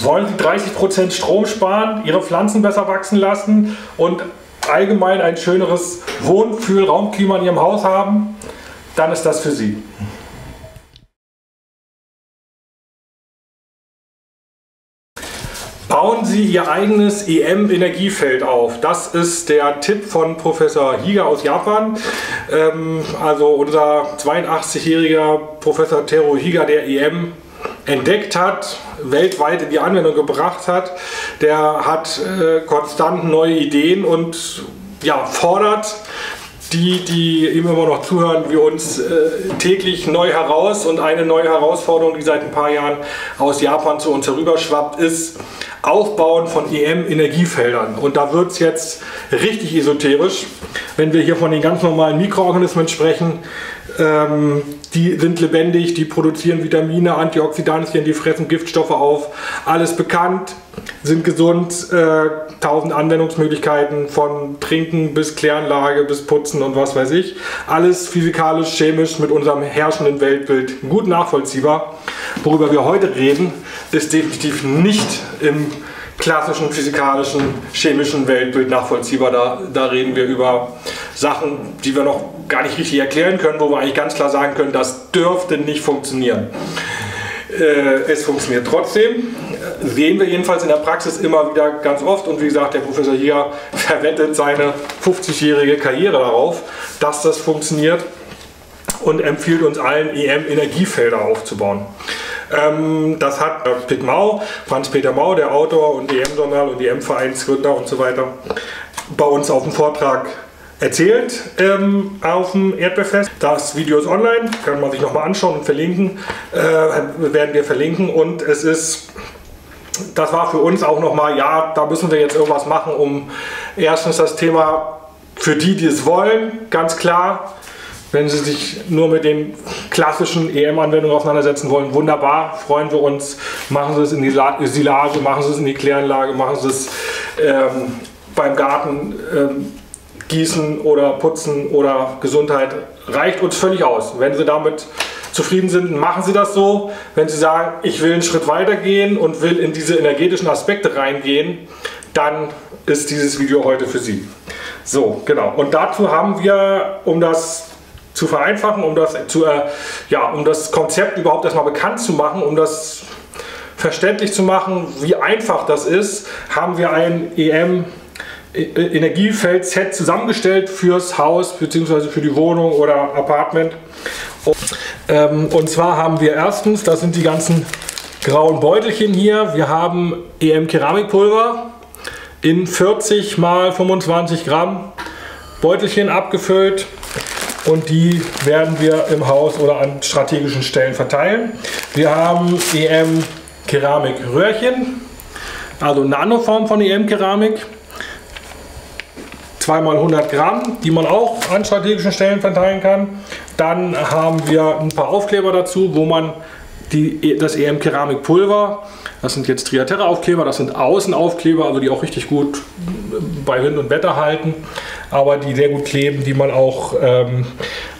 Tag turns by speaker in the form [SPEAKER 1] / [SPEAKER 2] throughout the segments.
[SPEAKER 1] Wollen Sie 30% Strom sparen, Ihre Pflanzen besser wachsen lassen und allgemein ein schöneres Wohnfühl, Raumklima in Ihrem Haus haben, dann ist das für Sie. Bauen Sie Ihr eigenes EM-Energiefeld auf. Das ist der Tipp von Professor Higa aus Japan. Ähm, also unser 82-jähriger Professor Teru Higa, der EM entdeckt hat, weltweit in die Anwendung gebracht hat, der hat äh, konstant neue Ideen und ja, fordert die, die ihm immer noch zuhören, wie uns äh, täglich neu heraus. Und eine neue Herausforderung, die seit ein paar Jahren aus Japan zu uns herüberschwappt, ist Aufbauen von EM-Energiefeldern. Und da wird es jetzt richtig esoterisch, wenn wir hier von den ganz normalen Mikroorganismen sprechen. Ähm, die sind lebendig, die produzieren Vitamine, Antioxidantien, die fressen Giftstoffe auf. Alles bekannt, sind gesund, äh, tausend Anwendungsmöglichkeiten von Trinken bis Kläranlage bis Putzen und was weiß ich. Alles physikalisch, chemisch mit unserem herrschenden Weltbild gut nachvollziehbar. Worüber wir heute reden, ist definitiv nicht im klassischen physikalischen, chemischen Weltbild nachvollziehbar. Da, da reden wir über Sachen, die wir noch gar nicht richtig erklären können, wo wir eigentlich ganz klar sagen können, das dürfte nicht funktionieren. Äh, es funktioniert trotzdem. Sehen wir jedenfalls in der Praxis immer wieder ganz oft. Und wie gesagt, der Professor hier verwettet seine 50-jährige Karriere darauf, dass das funktioniert und empfiehlt uns allen, EM-Energiefelder aufzubauen. Ähm, das hat Pitt Mau, Franz-Peter Mau, der Autor und EM-Journal und EM-Vereinsgründer und so weiter, bei uns auf dem Vortrag erzählt ähm, auf dem Erdbeerfest. Das Video ist online, kann man sich nochmal anschauen und verlinken, äh, werden wir verlinken und es ist das war für uns auch nochmal, ja, da müssen wir jetzt irgendwas machen, um erstens das Thema für die, die es wollen, ganz klar, wenn Sie sich nur mit den klassischen EM-Anwendungen auseinandersetzen wollen, wunderbar, freuen wir uns. Machen Sie es in die Silage, machen Sie es in die Kläranlage, machen Sie es ähm, beim Garten. Ähm, Gießen oder Putzen oder Gesundheit reicht uns völlig aus. Wenn Sie damit zufrieden sind, machen Sie das so. Wenn Sie sagen, ich will einen Schritt weiter gehen und will in diese energetischen Aspekte reingehen, dann ist dieses Video heute für Sie. So, genau. Und dazu haben wir, um das zu vereinfachen, um das, zu, äh, ja, um das Konzept überhaupt erstmal bekannt zu machen, um das verständlich zu machen, wie einfach das ist, haben wir ein EM Energiefeld-Set zusammengestellt fürs Haus bzw. für die Wohnung oder Apartment. Und, ähm, und zwar haben wir erstens, das sind die ganzen grauen Beutelchen hier, wir haben EM Keramikpulver in 40 mal 25 Gramm Beutelchen abgefüllt und die werden wir im Haus oder an strategischen Stellen verteilen. Wir haben EM Keramikröhrchen, also Nanoform von EM Keramik 2 mal 100 Gramm, die man auch an strategischen Stellen verteilen kann. Dann haben wir ein paar Aufkleber dazu, wo man die, das EM Keramikpulver, das sind jetzt Triaterra Aufkleber, das sind Außenaufkleber, also die auch richtig gut bei Wind und Wetter halten, aber die sehr gut kleben, die man auch ähm,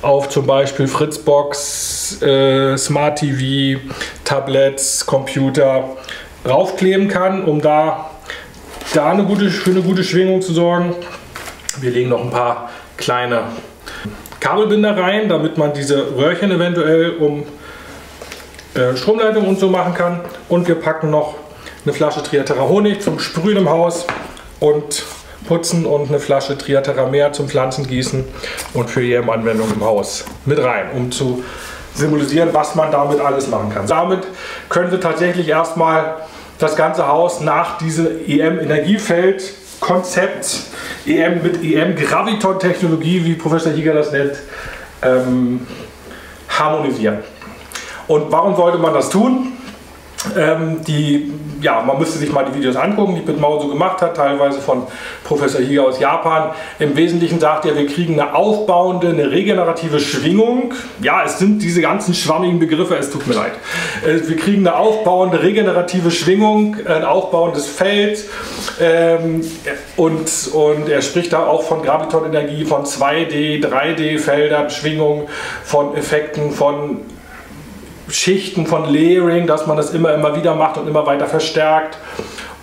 [SPEAKER 1] auf zum Beispiel Fritzbox, äh, Smart TV, Tablets, Computer raufkleben kann, um da, da eine gute, für eine gute Schwingung zu sorgen. Wir legen noch ein paar kleine Kabelbinder rein, damit man diese Röhrchen eventuell um äh, Stromleitung und so machen kann. Und wir packen noch eine Flasche Triaterra Honig zum Sprühen im Haus und Putzen und eine Flasche Triaterra Meer zum Pflanzengießen und für jede Anwendung im Haus mit rein, um zu symbolisieren, was man damit alles machen kann. Damit können Sie tatsächlich erstmal das ganze Haus nach diesem EM-Energiefeld Konzept EM mit EM Graviton-Technologie, wie Professor Hieger das nennt, ähm, harmonisieren. Und warum sollte man das tun? Ähm, die, ja, man müsste sich mal die Videos angucken, die Bitmau so gemacht hat, teilweise von Professor Higa aus Japan. Im Wesentlichen sagt er, wir kriegen eine aufbauende, eine regenerative Schwingung. Ja, es sind diese ganzen schwammigen Begriffe, es tut mir leid. Äh, wir kriegen eine aufbauende, regenerative Schwingung, ein aufbauendes Feld. Ähm, und, und er spricht da auch von Gravitonenergie, von 2D, 3D-Feldern, Schwingungen, von Effekten, von Schichten von Layering, dass man das immer, immer wieder macht und immer weiter verstärkt.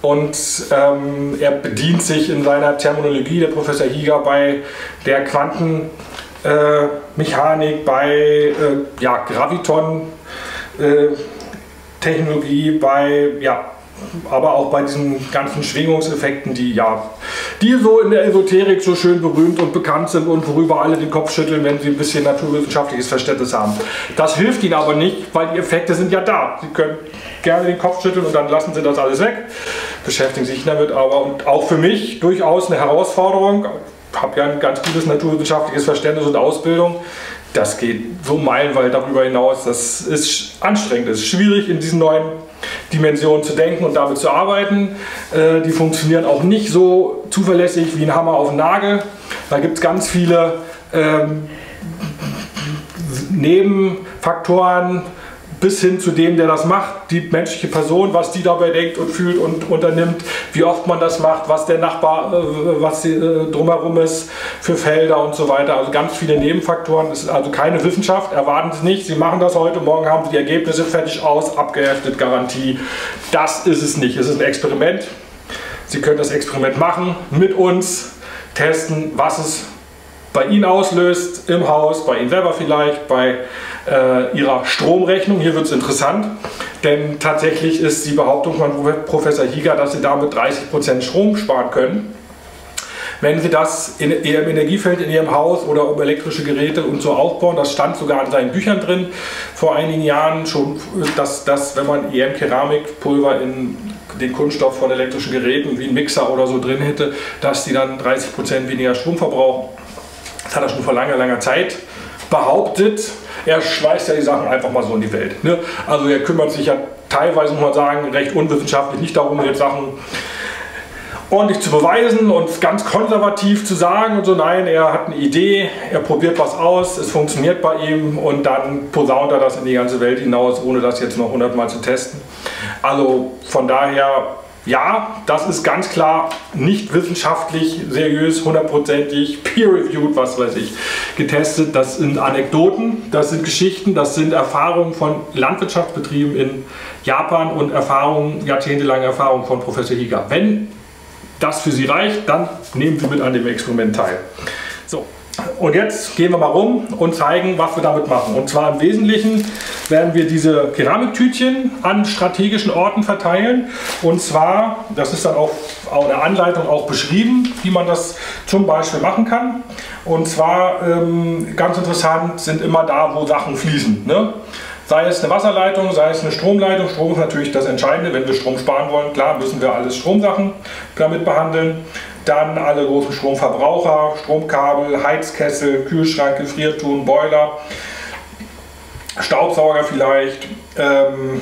[SPEAKER 1] Und ähm, er bedient sich in seiner Terminologie, der Professor Hieger, bei der Quantenmechanik, äh, bei äh, ja, Graviton-Technologie, äh, bei ja, aber auch bei diesen ganzen Schwingungseffekten, die ja, die so in der Esoterik so schön berühmt und bekannt sind und worüber alle den Kopf schütteln, wenn sie ein bisschen naturwissenschaftliches Verständnis haben. Das hilft ihnen aber nicht, weil die Effekte sind ja da. Sie können gerne den Kopf schütteln und dann lassen sie das alles weg, beschäftigen sich damit, aber und auch für mich durchaus eine Herausforderung. Ich habe ja ein ganz gutes naturwissenschaftliches Verständnis und Ausbildung das geht so meilenweit darüber hinaus. Das ist anstrengend, ist schwierig in diesen neuen Dimensionen zu denken und damit zu arbeiten. Äh, die funktionieren auch nicht so zuverlässig wie ein Hammer auf den Nagel. Da gibt es ganz viele ähm, Nebenfaktoren, bis hin zu dem, der das macht, die menschliche Person, was die dabei denkt und fühlt und unternimmt, wie oft man das macht, was der Nachbar, äh, was äh, drumherum ist für Felder und so weiter. Also ganz viele Nebenfaktoren. Es ist also keine Wissenschaft, erwarten Sie nicht. Sie machen das heute, morgen haben Sie die Ergebnisse fertig aus, abgeheftet, Garantie. Das ist es nicht. Es ist ein Experiment. Sie können das Experiment machen, mit uns testen, was es bei Ihnen auslöst, im Haus, bei Ihnen selber vielleicht, bei äh, ihrer Stromrechnung. Hier wird es interessant, denn tatsächlich ist die Behauptung von Professor Hieger, dass Sie damit 30% Strom sparen können. Wenn Sie das in Ihrem Energiefeld in Ihrem Haus oder um elektrische Geräte und so aufbauen, das stand sogar in seinen Büchern drin vor einigen Jahren schon, dass, dass wenn man EM-Keramikpulver in den Kunststoff von elektrischen Geräten wie ein Mixer oder so drin hätte, dass die dann 30% weniger Strom verbrauchen. Das hat er schon vor langer, langer Zeit behauptet er schweißt ja die Sachen einfach mal so in die Welt. Ne? Also er kümmert sich ja teilweise, muss man sagen, recht unwissenschaftlich nicht darum, jetzt Sachen ordentlich zu beweisen und ganz konservativ zu sagen und so. Nein, er hat eine Idee, er probiert was aus, es funktioniert bei ihm und dann posaunt er das in die ganze Welt hinaus, ohne das jetzt noch hundertmal zu testen. Also von daher ja, das ist ganz klar nicht wissenschaftlich, seriös, hundertprozentig, peer-reviewed, was weiß ich, getestet. Das sind Anekdoten, das sind Geschichten, das sind Erfahrungen von Landwirtschaftsbetrieben in Japan und Erfahrungen, jahrzehntelange Erfahrungen von Professor Higa. Wenn das für Sie reicht, dann nehmen Sie mit an dem Experiment teil. Und jetzt gehen wir mal rum und zeigen, was wir damit machen. Und zwar im Wesentlichen werden wir diese Keramiktütchen an strategischen Orten verteilen. Und zwar, das ist dann auch in der Anleitung auch beschrieben, wie man das zum Beispiel machen kann. Und zwar, ähm, ganz interessant, sind immer da, wo Sachen fließen. Ne? Sei es eine Wasserleitung, sei es eine Stromleitung. Strom ist natürlich das Entscheidende. Wenn wir Strom sparen wollen, klar, müssen wir alles Stromsachen damit behandeln. Dann alle großen Stromverbraucher, Stromkabel, Heizkessel, Kühlschrank, Gefriertun, Boiler, Staubsauger vielleicht. Ähm,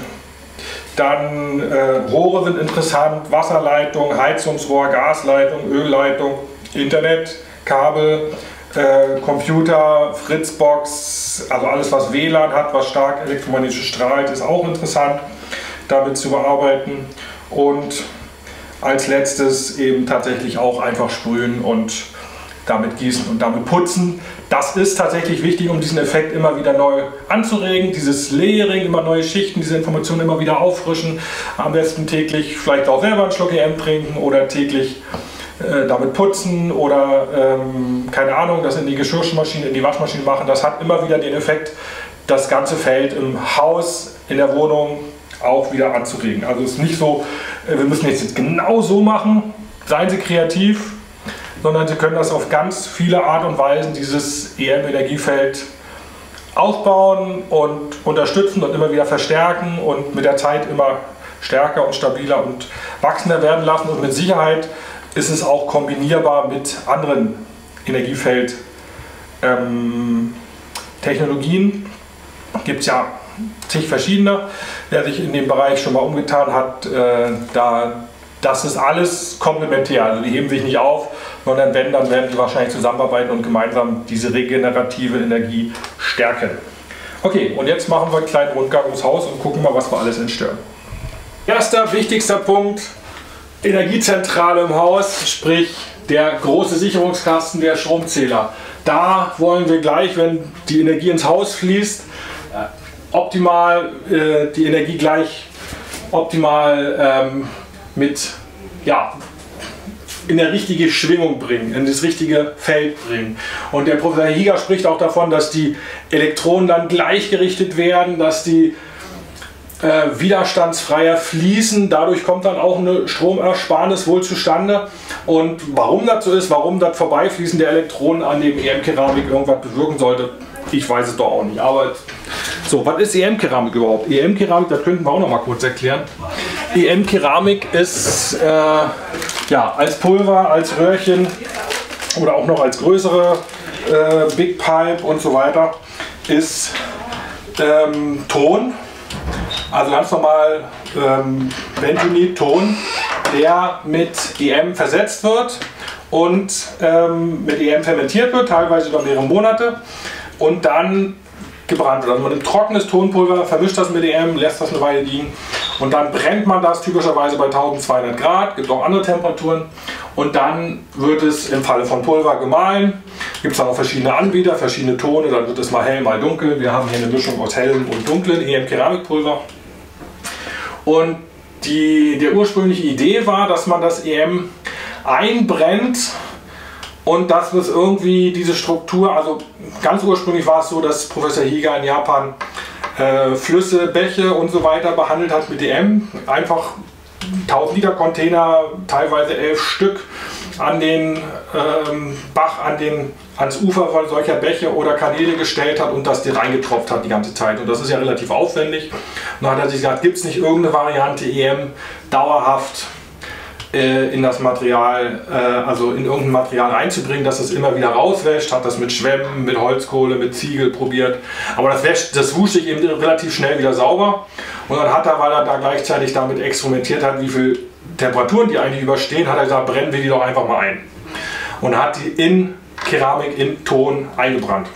[SPEAKER 1] dann äh, Rohre sind interessant, Wasserleitung, Heizungsrohr, Gasleitung, Ölleitung, Internet, Kabel, äh, Computer, Fritzbox, also alles was WLAN hat, was stark elektromagnetisch strahlt, ist auch interessant damit zu bearbeiten. Und als letztes eben tatsächlich auch einfach sprühen und damit gießen und damit putzen. Das ist tatsächlich wichtig, um diesen Effekt immer wieder neu anzuregen. Dieses Layering, immer neue Schichten, diese Informationen immer wieder auffrischen. Am besten täglich vielleicht auch selber einen Schluck EM trinken oder täglich äh, damit putzen oder ähm, keine Ahnung, das in die Geschirrmaschine, in die Waschmaschine machen. Das hat immer wieder den Effekt, das ganze Feld im Haus, in der Wohnung auch wieder anzuregen. Also es ist nicht so, äh, wir müssen jetzt genau so machen, seien Sie kreativ, sondern Sie können das auf ganz viele Art und Weisen, dieses EM-Energiefeld aufbauen und unterstützen und immer wieder verstärken und mit der Zeit immer stärker und stabiler und wachsender werden lassen. Und mit Sicherheit ist es auch kombinierbar mit anderen Energiefeld-Technologien. Ähm, Gibt es ja zig verschiedene. Wer sich in dem Bereich schon mal umgetan hat, äh, da, das ist alles komplementär. Also die heben sich nicht auf, sondern wenn, dann werden die wahrscheinlich zusammenarbeiten und gemeinsam diese regenerative Energie stärken. Okay, und jetzt machen wir einen kleinen Rundgang ums Haus und gucken mal, was wir alles entstören. Erster wichtigster Punkt, Energiezentrale im Haus, sprich der große Sicherungskasten, der Stromzähler. Da wollen wir gleich, wenn die Energie ins Haus fließt, optimal äh, die Energie gleich optimal ähm, mit ja, in der richtige Schwingung bringen, in das richtige Feld bringen. Und der Professor Higa spricht auch davon, dass die Elektronen dann gleichgerichtet werden, dass die äh, widerstandsfreier fließen. Dadurch kommt dann auch eine Stromersparnis wohl zustande. Und warum das so ist, warum das Vorbeifließen der Elektronen an dem EM-Keramik irgendwas bewirken sollte, ich weiß es doch auch nicht. Aber so, was ist EM-Keramik überhaupt? EM-Keramik, das könnten wir auch noch mal kurz erklären. EM-Keramik ist äh, ja, als Pulver, als Röhrchen oder auch noch als größere äh, Big Pipe und so weiter ist ähm, Ton, also ganz normal ähm, Bentonit-Ton, der mit EM versetzt wird und ähm, mit EM fermentiert wird, teilweise über mehrere Monate und dann gebrannt wird. Also man nimmt trockenes Tonpulver, vermischt das mit EM, lässt das eine Weile liegen und dann brennt man das typischerweise bei 1200 Grad, gibt auch andere Temperaturen und dann wird es im Falle von Pulver gemahlen. Gibt es dann auch verschiedene Anbieter, verschiedene Tone, dann wird es mal hell, mal dunkel. Wir haben hier eine Mischung aus hellem und dunklen EM-Keramikpulver. Und die, die ursprüngliche Idee war, dass man das EM einbrennt und dass es irgendwie diese Struktur, also ganz ursprünglich war es so, dass Professor Higa in Japan äh, Flüsse, Bäche und so weiter behandelt hat mit EM. Einfach 1000 Liter Container, teilweise elf Stück an den ähm, Bach, an den, ans Ufer von solcher Bäche oder Kanäle gestellt hat und das die reingetropft hat die ganze Zeit. Und das ist ja relativ aufwendig. Und dann hat er sich gesagt, gibt es nicht irgendeine Variante EM dauerhaft in das Material, äh, also in irgendein Material einzubringen, dass es immer wieder rauswäscht, hat das mit Schwämmen, mit Holzkohle, mit Ziegel probiert. Aber das, wäscht, das wuscht sich eben relativ schnell wieder sauber. Und dann hat er, weil er da gleichzeitig damit experimentiert hat, wie viel Temperaturen die eigentlich überstehen, hat er gesagt, brennen wir die doch einfach mal ein. Und hat die in Keramik, in Ton eingebrannt.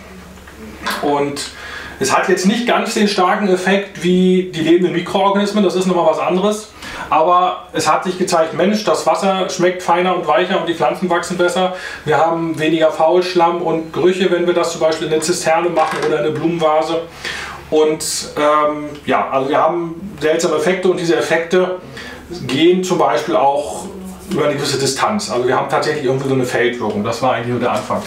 [SPEAKER 1] Und es hat jetzt nicht ganz den starken Effekt wie die lebenden Mikroorganismen, das ist nochmal was anderes. Aber es hat sich gezeigt, Mensch, das Wasser schmeckt feiner und weicher und die Pflanzen wachsen besser. Wir haben weniger Faulschlamm und Gerüche, wenn wir das zum Beispiel in eine Zisterne machen oder in eine Blumenvase. Und ähm, ja, also wir haben seltsame Effekte und diese Effekte gehen zum Beispiel auch über eine gewisse Distanz. Also wir haben tatsächlich irgendwie so eine Feldwirkung. Das war eigentlich nur der Anfang.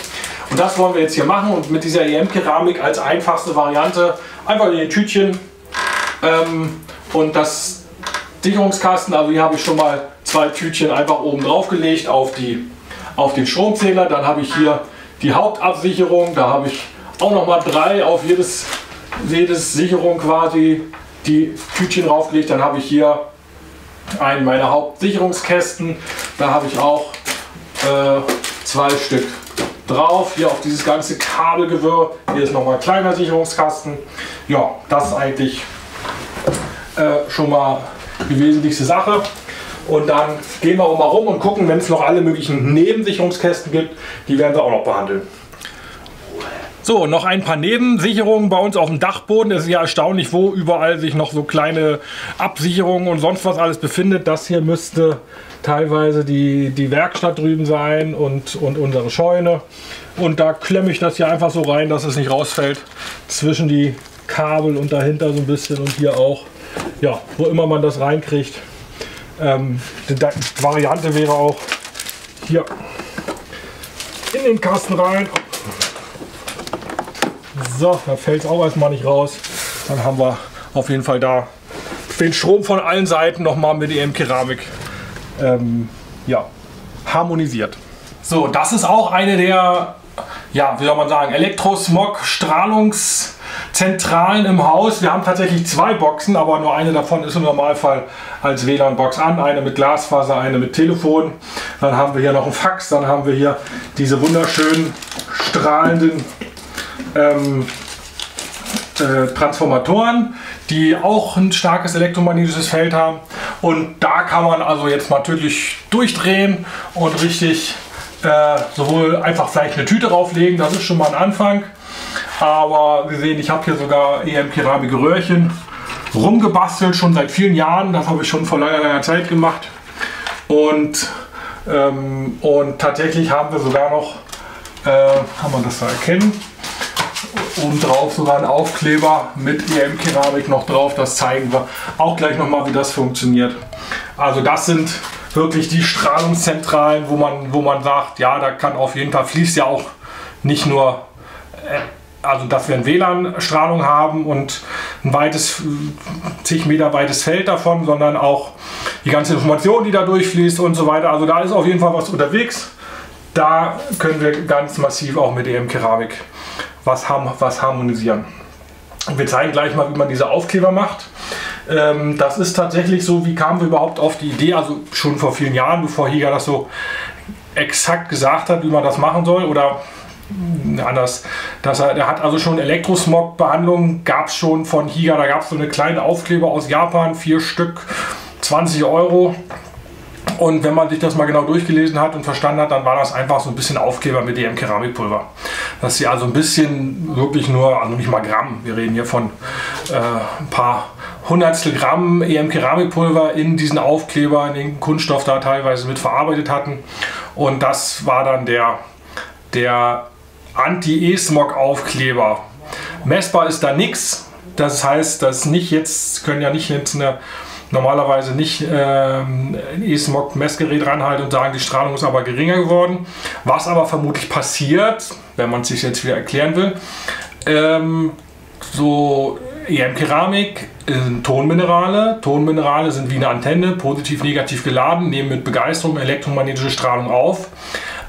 [SPEAKER 1] Und das wollen wir jetzt hier machen und mit dieser EM-Keramik als einfachste Variante einfach in die Tütchen ähm, und das Sicherungskasten, also hier habe ich schon mal zwei Tütchen einfach oben drauf gelegt auf, die, auf den Stromzähler. Dann habe ich hier die Hauptabsicherung, da habe ich auch noch mal drei auf jedes, jedes Sicherung quasi die Tütchen draufgelegt. Dann habe ich hier einen meiner Hauptsicherungskästen, da habe ich auch äh, zwei Stück drauf. Hier auf dieses ganze Kabelgewirr. Hier ist nochmal ein kleiner Sicherungskasten. Ja, das ist eigentlich äh, schon mal die wesentlichste Sache. Und dann gehen wir auch mal rum und gucken, wenn es noch alle möglichen Nebensicherungskästen gibt, die werden wir auch noch behandeln. So, noch ein paar Nebensicherungen bei uns auf dem Dachboden. Es ist ja erstaunlich, wo überall sich noch so kleine Absicherungen und sonst was alles befindet. Das hier müsste teilweise die, die Werkstatt drüben sein und, und unsere Scheune. Und da klemme ich das hier einfach so rein, dass es nicht rausfällt zwischen die Kabel und dahinter so ein bisschen und hier auch ja, wo immer man das reinkriegt. Ähm, die Variante wäre auch hier in den Kasten rein. So, da fällt es auch erstmal nicht raus. Dann haben wir auf jeden Fall da den Strom von allen Seiten nochmal mit EM-Keramik ähm, ja, harmonisiert. So, das ist auch eine der, ja, wie soll man sagen, Elektrosmog-Strahlungs- Zentralen im Haus. Wir haben tatsächlich zwei Boxen, aber nur eine davon ist im Normalfall als WLAN-Box an. Eine mit Glasfaser, eine mit Telefon. Dann haben wir hier noch ein Fax. Dann haben wir hier diese wunderschönen strahlenden ähm, äh, Transformatoren, die auch ein starkes elektromagnetisches Feld haben. Und da kann man also jetzt natürlich durchdrehen und richtig äh, sowohl einfach vielleicht eine Tüte drauflegen, das ist schon mal ein Anfang. Aber Sie sehen, ich habe hier sogar EM-Keramik Röhrchen rumgebastelt, schon seit vielen Jahren. Das habe ich schon vor langer, langer Zeit gemacht. Und, ähm, und tatsächlich haben wir sogar noch, äh, kann man das da erkennen, obendrauf sogar ein Aufkleber mit EM-Keramik noch drauf. Das zeigen wir auch gleich nochmal, wie das funktioniert. Also das sind wirklich die Strahlungszentralen, wo man, wo man sagt, ja, da kann auf jeden Fall fließt ja auch nicht nur, äh, also dass wir eine WLAN-Strahlung haben und ein weites, zig Meter weites Feld davon, sondern auch die ganze Information, die da durchfließt und so weiter. Also da ist auf jeden Fall was unterwegs. Da können wir ganz massiv auch mit EM-Keramik was, was harmonisieren. Und wir zeigen gleich mal, wie man diese Aufkleber macht. Ähm, das ist tatsächlich so, wie kamen wir überhaupt auf die Idee, also schon vor vielen Jahren, bevor Higa das so exakt gesagt hat, wie man das machen soll oder anders. Dass er, der hat also schon Elektrosmog-Behandlung, gab es schon von Higa, da gab es so eine kleine Aufkleber aus Japan, vier Stück, 20 Euro. Und wenn man sich das mal genau durchgelesen hat und verstanden hat, dann war das einfach so ein bisschen Aufkleber mit dem Keramikpulver. Dass sie also ein bisschen, wirklich nur, also nicht mal Gramm, wir reden hier von äh, ein paar Hundertstel Gramm EM-Keramikpulver in diesen Aufkleber, in den Kunststoff da teilweise mit verarbeitet hatten. Und das war dann der, der Anti-E-Smog-Aufkleber. Messbar ist da nichts. Das heißt, das nicht jetzt, können ja nicht jetzt eine normalerweise nicht ähm, ein E-Smog-Messgerät ranhalten und sagen, die Strahlung ist aber geringer geworden. Was aber vermutlich passiert, wenn man es sich jetzt wieder erklären will, ähm, so EM-Keramik sind Tonminerale. Tonminerale sind wie eine Antenne, positiv, negativ geladen, nehmen mit Begeisterung elektromagnetische Strahlung auf,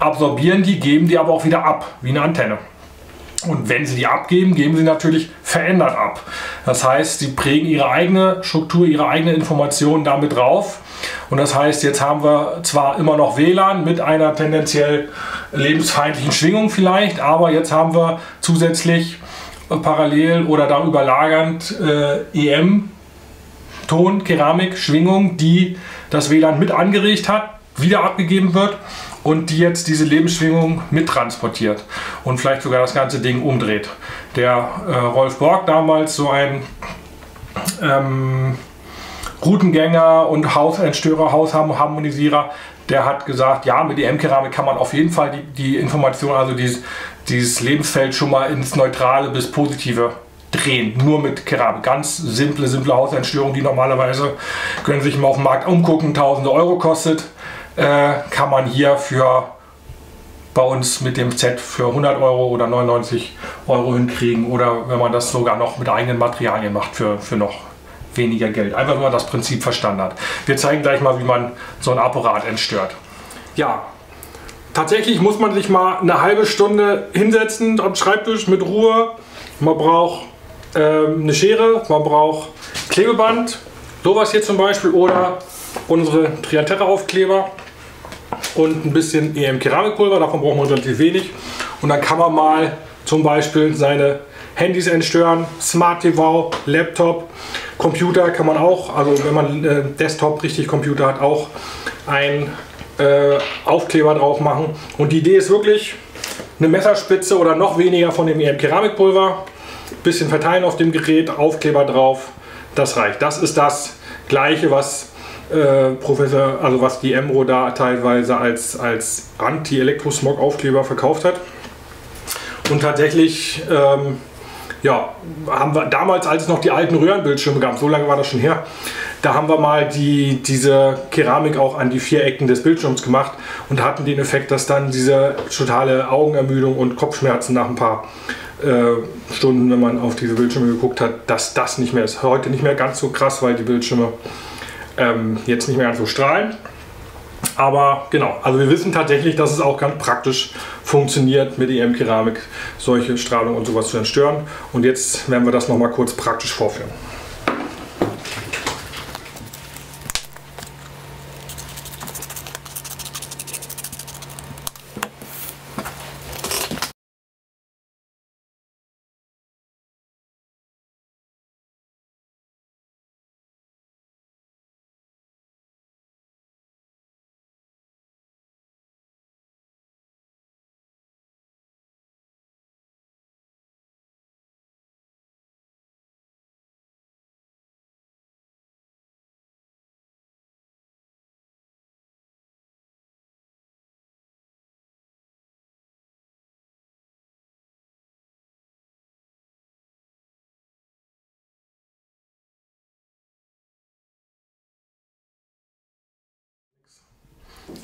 [SPEAKER 1] absorbieren die, geben die aber auch wieder ab, wie eine Antenne. Und wenn sie die abgeben, geben sie natürlich verändert ab. Das heißt, sie prägen ihre eigene Struktur, ihre eigene Information damit drauf. Und das heißt, jetzt haben wir zwar immer noch WLAN mit einer tendenziell lebensfeindlichen Schwingung vielleicht, aber jetzt haben wir zusätzlich parallel oder darüber lagernd äh, EM, Ton, Keramik, Schwingung, die das WLAN mit angeregt hat, wieder abgegeben wird und die jetzt diese Lebensschwingung mittransportiert und vielleicht sogar das ganze Ding umdreht. Der äh, Rolf Borg damals so ein ähm, Routengänger und Hausentstörer, Hausharmonisierer, der hat gesagt, ja, mit EM-Keramik kann man auf jeden Fall die, die Information, also dieses, dieses Lebensfeld schon mal ins Neutrale bis Positive drehen, nur mit Keramik. Ganz simple, simple Hausentstörung, die normalerweise, können Sie sich mal auf dem Markt umgucken, tausende Euro kostet kann man hier für bei uns mit dem Set für 100 Euro oder 99 Euro hinkriegen oder wenn man das sogar noch mit eigenen Materialien macht für, für noch weniger Geld. Einfach nur das Prinzip verstanden hat. Wir zeigen gleich mal, wie man so ein Apparat entstört. Ja, tatsächlich muss man sich mal eine halbe Stunde hinsetzen am Schreibtisch mit Ruhe. Man braucht äh, eine Schere, man braucht Klebeband, sowas hier zum Beispiel oder unsere Trianterra Aufkleber und ein bisschen EM-Keramikpulver, davon braucht man relativ wenig. Und dann kann man mal zum Beispiel seine Handys entstören, Smart TV, Laptop, Computer kann man auch, also wenn man äh, Desktop richtig Computer hat, auch ein äh, Aufkleber drauf machen. Und die Idee ist wirklich eine Messerspitze oder noch weniger von dem EM-Keramikpulver, bisschen verteilen auf dem Gerät, Aufkleber drauf, das reicht. Das ist das gleiche, was äh, Professor, also was die Emro da teilweise als, als Anti-Elektrosmog-Aufkleber verkauft hat. Und tatsächlich, ähm, ja, haben wir damals, als es noch die alten Röhrenbildschirme gab, so lange war das schon her, da haben wir mal die, diese Keramik auch an die vier Ecken des Bildschirms gemacht und hatten den Effekt, dass dann diese totale Augenermüdung und Kopfschmerzen nach ein paar äh, Stunden, wenn man auf diese Bildschirme geguckt hat, dass das nicht mehr ist. Heute nicht mehr ganz so krass, weil die Bildschirme ähm, jetzt nicht mehr ganz so strahlen. Aber genau, also wir wissen tatsächlich, dass es auch ganz praktisch funktioniert, mit EM-Keramik solche Strahlung und sowas zu entstören. Und jetzt werden wir das nochmal kurz praktisch vorführen.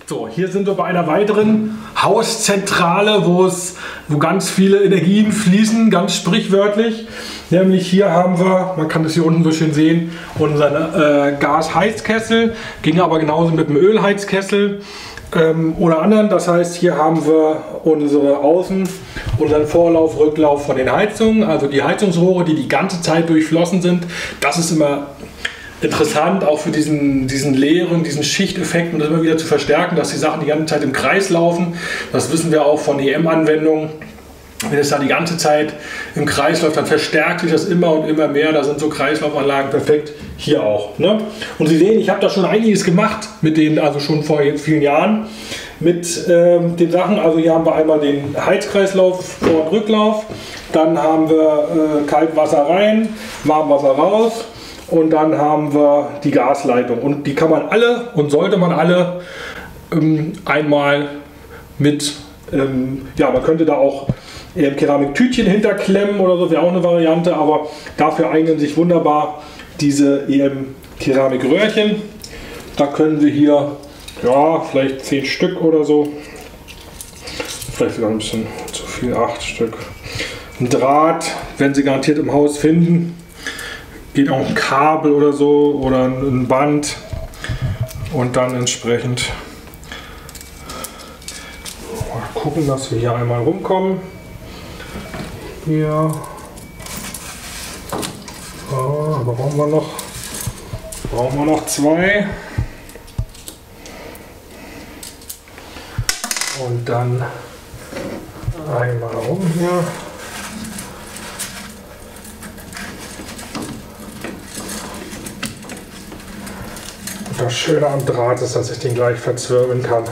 [SPEAKER 1] So, hier sind wir bei einer weiteren Hauszentrale, wo es, wo ganz viele Energien fließen, ganz sprichwörtlich. Nämlich hier haben wir, man kann das hier unten so schön sehen, unseren äh, Gasheizkessel, ging aber genauso mit dem Ölheizkessel ähm, oder anderen. Das heißt, hier haben wir unsere Außen, unseren Vorlauf, Rücklauf von den Heizungen, also die Heizungsrohre, die die ganze Zeit durchflossen sind. Das ist immer interessant, auch für diesen, diesen leeren, diesen Schichteffekt und das immer wieder zu verstärken, dass die Sachen die ganze Zeit im Kreis laufen. Das wissen wir auch von EM-Anwendungen. Wenn es da die ganze Zeit im Kreis läuft, dann verstärkt sich das immer und immer mehr. Da sind so Kreislaufanlagen perfekt. Hier auch. Ne? Und Sie sehen, ich habe da schon einiges gemacht mit denen, also schon vor vielen Jahren mit ähm, den Sachen. Also hier haben wir einmal den Heizkreislauf Vor- und Rücklauf. Dann haben wir äh, Kaltwasser rein, Warmwasser raus und dann haben wir die Gasleitung. Und die kann man alle und sollte man alle ähm, einmal mit, ähm, ja, man könnte da auch äh, Keramiktütchen hinterklemmen oder so, wäre auch eine Variante, aber dafür eignen sich wunderbar diese EM-Keramikröhrchen. Da können Sie hier, ja, vielleicht 10 Stück oder so, vielleicht sogar ein bisschen zu viel, 8 Stück. Ein Draht, wenn Sie garantiert im Haus finden geht auch ein Kabel oder so oder ein Band und dann entsprechend mal gucken, dass wir hier einmal rumkommen. Hier. Ah, brauchen wir noch brauchen wir noch zwei. Und dann einmal rum hier. Das Schöne am Draht ist, dass ich den gleich verzwirbeln kann.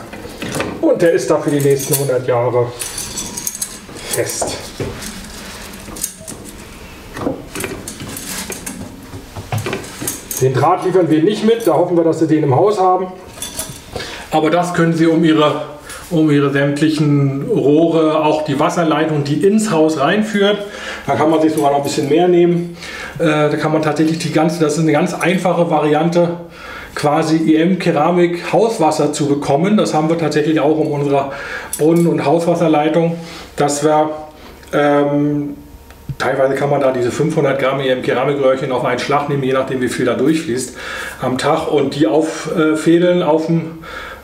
[SPEAKER 1] Und der ist da für die nächsten 100 Jahre fest. Den Draht liefern wir nicht mit, da hoffen wir, dass Sie den im Haus haben. Aber das können Sie um Ihre, um Ihre sämtlichen Rohre, auch die Wasserleitung, die ins Haus reinführt. Da kann man sich sogar noch ein bisschen mehr nehmen. Äh, da kann man tatsächlich die ganze, das ist eine ganz einfache Variante, quasi EM-Keramik Hauswasser zu bekommen. Das haben wir tatsächlich auch um unserer Brunnen- und Hauswasserleitung, dass wir ähm, Teilweise kann man da diese 500 Gramm EM-Keramikröhrchen auf einen Schlag nehmen, je nachdem wie viel da durchfließt am Tag und die auffädeln auf dem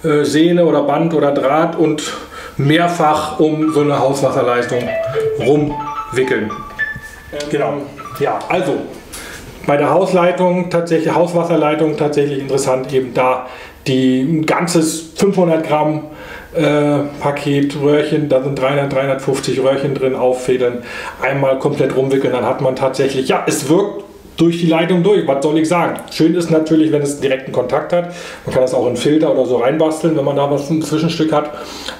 [SPEAKER 1] äh, Sehne oder Band oder Draht und mehrfach um so eine Hauswasserleistung rumwickeln. Genau. Ja, also bei der Hausleitung tatsächlich, Hauswasserleitung tatsächlich interessant, eben da die ein ganzes 500 Gramm äh, Paket Röhrchen, da sind 300, 350 Röhrchen drin, auffädeln, einmal komplett rumwickeln, dann hat man tatsächlich, ja, es wirkt durch die Leitung durch. Was soll ich sagen? Schön ist natürlich, wenn es direkten Kontakt hat. Man kann das auch in Filter oder so reinbasteln, wenn man da was ein Zwischenstück hat.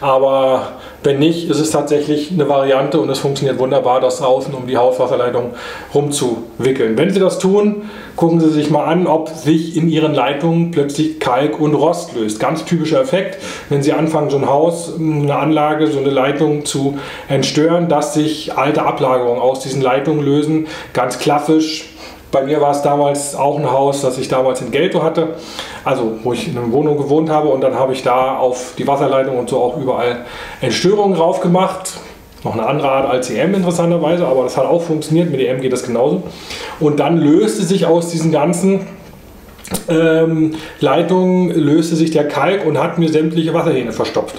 [SPEAKER 1] Aber wenn nicht, ist es tatsächlich eine Variante und es funktioniert wunderbar, das außen um die Hauswasserleitung rumzuwickeln. Wenn Sie das tun, gucken Sie sich mal an, ob sich in Ihren Leitungen plötzlich Kalk und Rost löst. Ganz typischer Effekt, wenn Sie anfangen, so ein Haus, eine Anlage, so eine Leitung zu entstören, dass sich alte Ablagerungen aus diesen Leitungen lösen. Ganz klassisch bei mir war es damals auch ein Haus, das ich damals in Gelto hatte, also wo ich in einer Wohnung gewohnt habe und dann habe ich da auf die Wasserleitung und so auch überall Entstörungen drauf gemacht. Noch eine andere Art als EM interessanterweise, aber das hat auch funktioniert. Mit EM geht das genauso. Und dann löste sich aus diesen ganzen ähm, Leitung löste sich der Kalk und hat mir sämtliche Wasserhähne verstopft.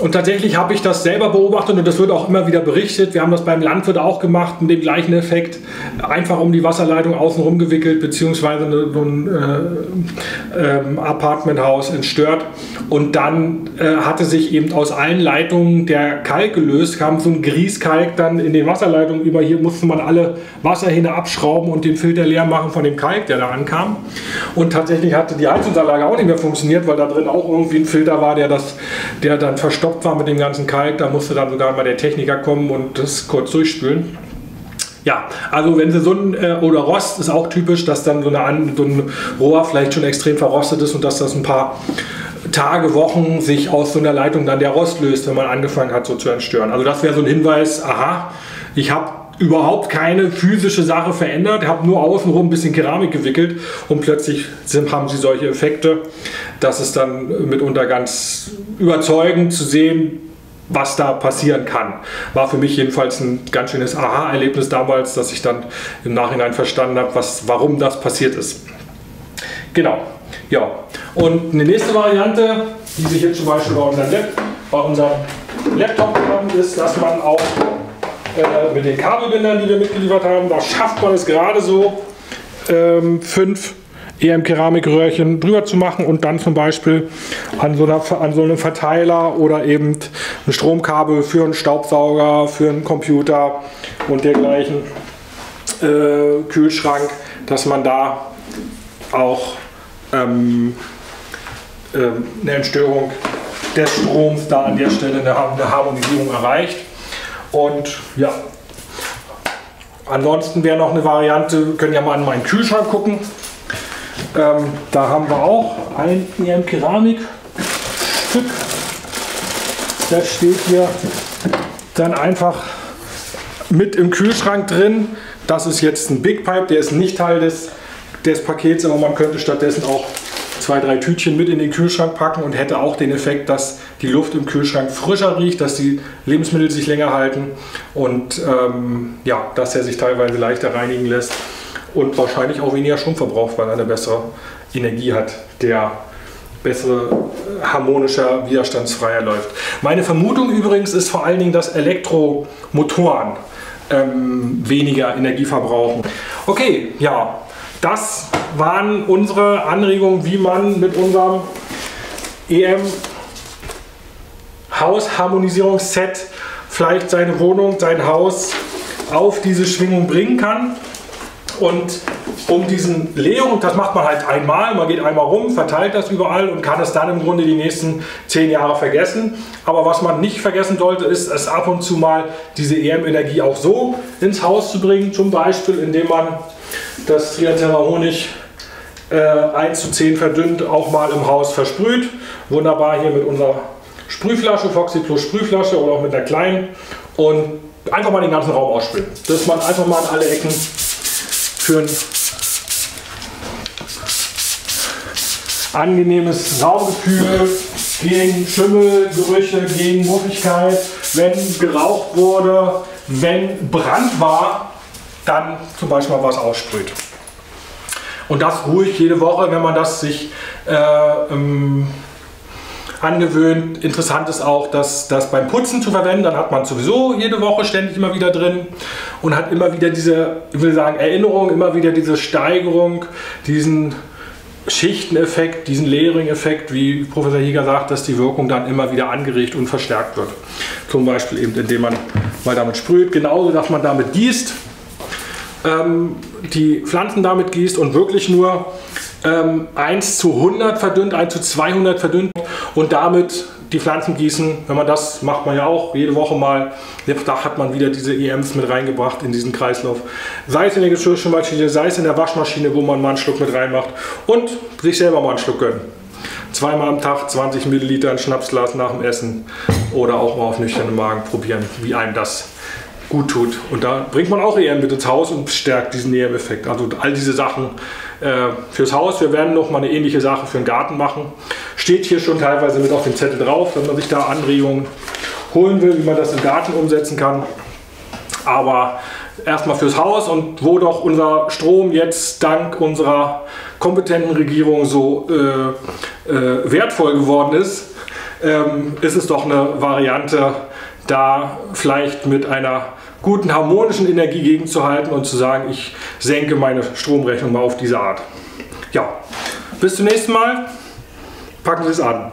[SPEAKER 1] Und tatsächlich habe ich das selber beobachtet und das wird auch immer wieder berichtet. Wir haben das beim Landwirt auch gemacht mit dem gleichen Effekt. Einfach um die Wasserleitung außenrum gewickelt, beziehungsweise ein äh, äh, Apartmenthaus entstört. Und dann äh, hatte sich eben aus allen Leitungen der Kalk gelöst, kam so ein Grieskalk dann in den Wasserleitungen über. Hier musste man alle Wasserhähne abschrauben und den Filter leer machen von dem Kalk, der da ankam. Tatsächlich hatte die Heizungsanlage auch nicht mehr funktioniert, weil da drin auch irgendwie ein Filter war, der, das, der dann verstopft war mit dem ganzen Kalk. Da musste dann sogar mal der Techniker kommen und das kurz durchspülen. Ja, also wenn sie so ein, äh, oder Rost ist auch typisch, dass dann so, eine, so ein Rohr vielleicht schon extrem verrostet ist und dass das ein paar Tage, Wochen sich aus so einer Leitung dann der Rost löst, wenn man angefangen hat so zu entstören. Also das wäre so ein Hinweis, aha, ich habe überhaupt keine physische Sache verändert, habe nur außenrum ein bisschen Keramik gewickelt und plötzlich sind, haben sie solche Effekte, dass es dann mitunter ganz überzeugend zu sehen, was da passieren kann. War für mich jedenfalls ein ganz schönes Aha-Erlebnis damals, dass ich dann im Nachhinein verstanden habe, was, warum das passiert ist. Genau. Ja. Und eine nächste Variante, die sich jetzt zum Beispiel bei unserem, Lab, bei unserem Laptop haben, ist, dass man auch äh, mit den Kabelbindern, die wir mitgeliefert haben, da schafft man es gerade so, ähm, fünf EM-Keramikröhrchen drüber zu machen und dann zum Beispiel an so, einer, an so einem Verteiler oder eben ein Stromkabel für einen Staubsauger, für einen Computer und dergleichen äh, Kühlschrank, dass man da auch ähm, äh, eine Entstörung des Stroms da an der Stelle eine, eine Harmonisierung erreicht. Und ja, ansonsten wäre noch eine Variante, wir können ja mal an meinen Kühlschrank gucken. Ähm, da haben wir auch ein EM-Keramikstück. Das steht hier dann einfach mit im Kühlschrank drin. Das ist jetzt ein Big Pipe, der ist nicht Teil des, des Pakets, aber man könnte stattdessen auch zwei, drei Tütchen mit in den Kühlschrank packen und hätte auch den Effekt, dass die Luft im Kühlschrank frischer riecht, dass die Lebensmittel sich länger halten und ähm, ja, dass er sich teilweise leichter reinigen lässt und wahrscheinlich auch weniger Strom verbraucht, weil er eine bessere Energie hat, der bessere, harmonischer, widerstandsfreier läuft. Meine Vermutung übrigens ist vor allen Dingen, dass Elektromotoren ähm, weniger Energie verbrauchen. Okay, ja, das waren unsere Anregungen, wie man mit unserem EM Hausharmonisierungsset vielleicht seine Wohnung, sein Haus auf diese Schwingung bringen kann. Und um diesen Leerung, das macht man halt einmal, man geht einmal rum, verteilt das überall und kann es dann im Grunde die nächsten zehn Jahre vergessen. Aber was man nicht vergessen sollte, ist es ab und zu mal diese EM-Energie auch so ins Haus zu bringen, zum Beispiel indem man das Triaterra Honig äh, 1 zu 10 verdünnt auch mal im Haus versprüht. Wunderbar hier mit unserer Sprühflasche, Foxy Plus Sprühflasche oder auch mit der kleinen und einfach mal den ganzen Raum aussprühen. Dass man einfach mal an alle Ecken für ein angenehmes Raumgefühl gegen Schimmelgerüche, gegen Muffigkeit, wenn geraucht wurde, wenn Brand war, dann zum Beispiel mal was aussprüht. Und das ruhig jede Woche, wenn man das sich äh, ähm, angewöhnt. Interessant ist auch, dass das beim Putzen zu verwenden, dann hat man sowieso jede Woche ständig immer wieder drin und hat immer wieder diese, ich will sagen, Erinnerung, immer wieder diese Steigerung, diesen Schichteneffekt, diesen Layering-Effekt, wie Professor Jäger sagt, dass die Wirkung dann immer wieder angeregt und verstärkt wird. Zum Beispiel eben, indem man mal damit sprüht, genauso, dass man damit gießt, ähm, die Pflanzen damit gießt und wirklich nur ähm, 1 zu 100 verdünnt, 1 zu 200 verdünnt und damit die Pflanzen gießen. Wenn man das macht man ja auch jede Woche mal. Da hat man wieder diese EMs mit reingebracht in diesen Kreislauf. Sei es in der Geschirrspülmaschine, sei es in der Waschmaschine, wo man mal einen Schluck mit reinmacht und sich selber mal einen Schluck gönnen. Zweimal am Tag 20 Milliliter ein Schnapsglas nach dem Essen oder auch mal auf nüchternen Magen probieren, wie einem das gut tut. Und da bringt man auch EM mit ins Haus und stärkt diesen EM-Effekt. Also all diese Sachen äh, fürs Haus. Wir werden noch mal eine ähnliche Sache für den Garten machen. Steht hier schon teilweise mit auf dem Zettel drauf, wenn man sich da Anregungen holen will, wie man das im Garten umsetzen kann. Aber erstmal fürs Haus und wo doch unser Strom jetzt dank unserer kompetenten Regierung so äh, äh, wertvoll geworden ist, ähm, ist es doch eine Variante, da vielleicht mit einer guten harmonischen Energie gegenzuhalten und zu sagen, ich senke meine Stromrechnung mal auf diese Art. Ja, bis zum nächsten Mal. Packen Sie es an.